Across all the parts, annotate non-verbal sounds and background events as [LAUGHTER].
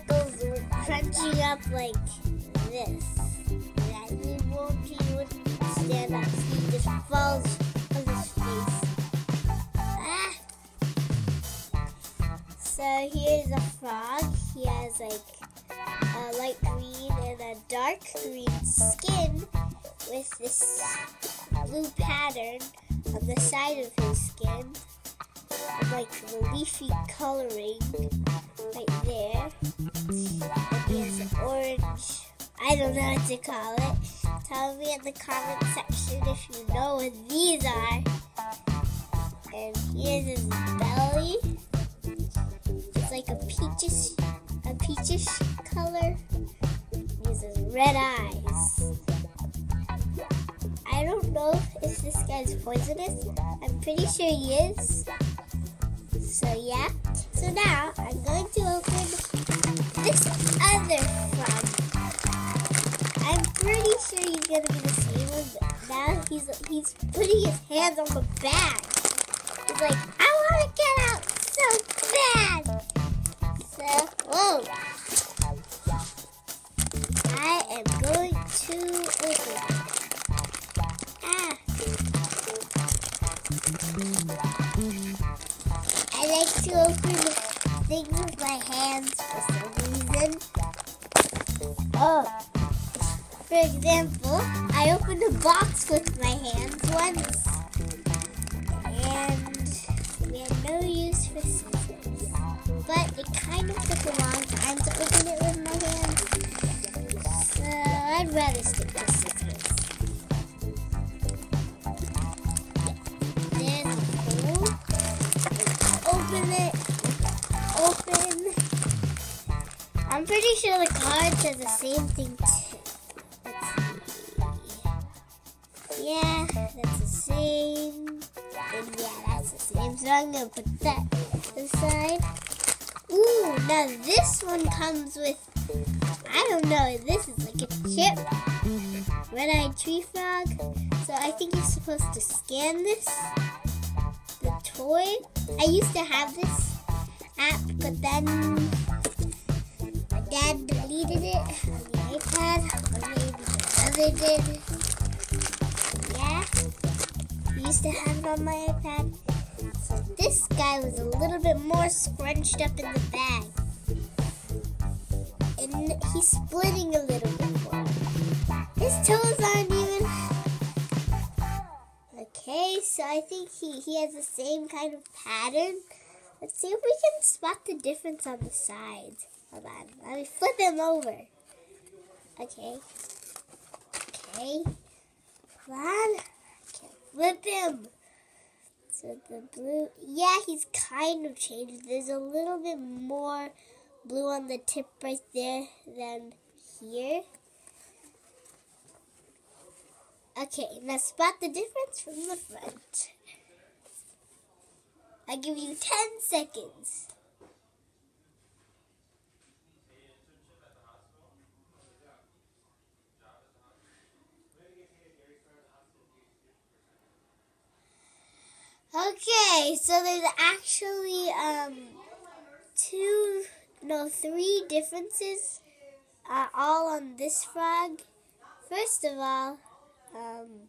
scrunching up like this. That he won't, stand up. He just falls on his face. Ah. So here's a frog. He has like a light green and a dark green skin with this blue pattern on the side of his skin. Like the leafy coloring right there. An orange, I don't know what to call it. Tell me in the comment section if you know what these are. And here's his belly. It's like a peachish, a peachish color. He has red eyes. I don't know if this guy's poisonous. I'm pretty sure he is. So yeah. So now I'm going to open this other frog. I'm pretty sure he's gonna be the same one, but now he's he's putting his hands on the bag. He's like, like to open things with my hands for some reason. Oh. For example, I opened a box with my hands once. And we had no use for scissors. But it kind of took a long time to open it with my hands. So I'd rather stick I'm pretty sure the card says the same thing too. Yeah, that's the same. And yeah, that's the same. So I'm gonna put that aside. Ooh, now this one comes with I don't know, this is like a chip. Red-eyed tree frog. So I think you're supposed to scan this. The toy. I used to have this app, but then dad deleted it on the iPad, or maybe my did. Yeah, I used to have it on my iPad. So this guy was a little bit more scrunched up in the bag. And he's splitting a little bit more. His toes aren't even. Okay, so I think he, he has the same kind of pattern. Let's see if we can spot the difference on the sides. Hold on, let me flip him over. Okay. Okay. Come on. Flip him. So the blue, yeah, he's kind of changed. There's a little bit more blue on the tip right there than here. Okay, now spot the difference from the front. I give you 10 seconds. Okay, so there's actually um two no three differences uh, all on this frog. First of all, um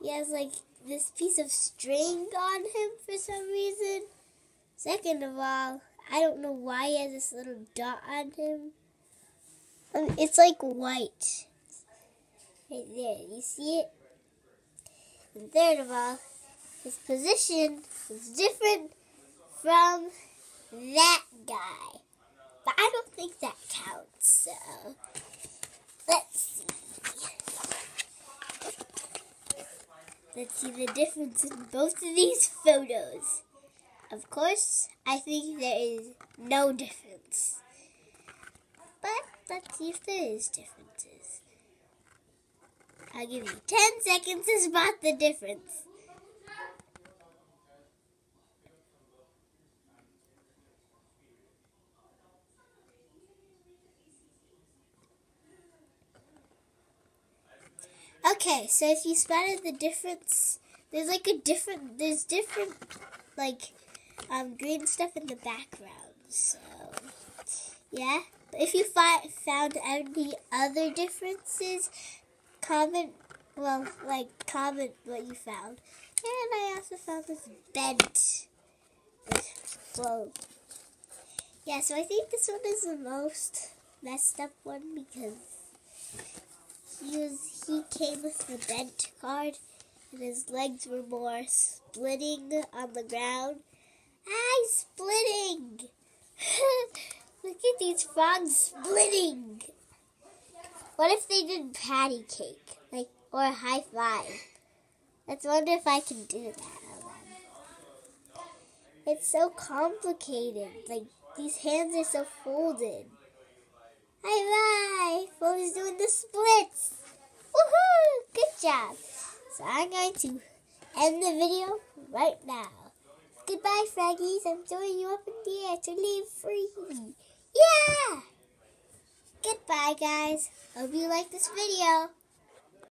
he has like this piece of string on him for some reason. Second of all, I don't know why he has this little dot on him. Um, it's like white. Right there, you see it? And third of all, his position is different from that guy. But I don't think that counts, so let's see. Let's see the difference in both of these photos. Of course, I think there is no difference. But let's see if there is differences. I'll give you 10 seconds to spot the difference. Okay, so if you spotted the difference, there's like a different, there's different, like, um, green stuff in the background. So, yeah. If you fi- found any other differences, comment, well, like, comment what you found. And I also found this bent globe. Yeah, so I think this one is the most messed up one because came with the bent card and his legs were more splitting on the ground. Ah, splitting! [LAUGHS] Look at these frogs splitting. What if they did patty cake, like or high five? Let's wonder if I can do that. It's so complicated. Like these hands are so folded. High five! Fold's doing the splits. Woohoo! Good job. So I'm going to end the video right now. Goodbye, Fraggies. I'm throwing you up in the air to leave free. Yeah! Goodbye, guys. Hope you like this video.